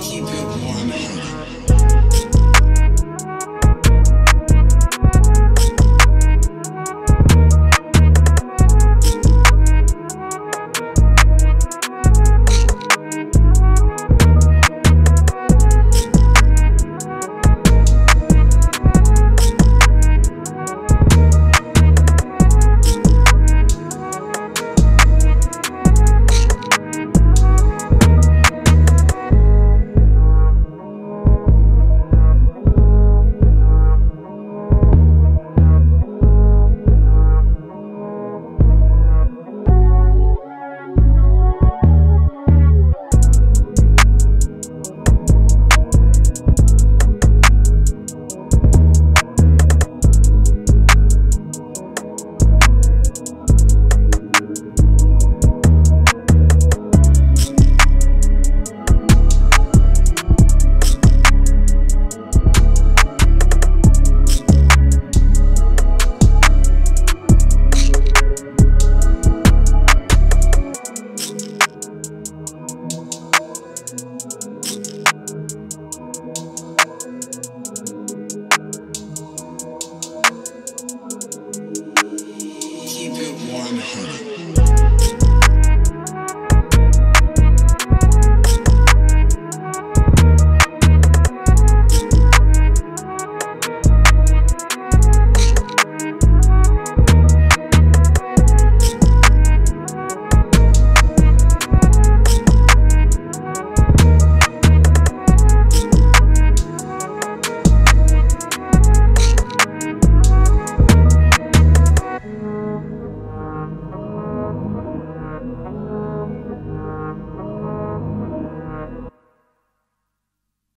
keep it warm. Amen. 100.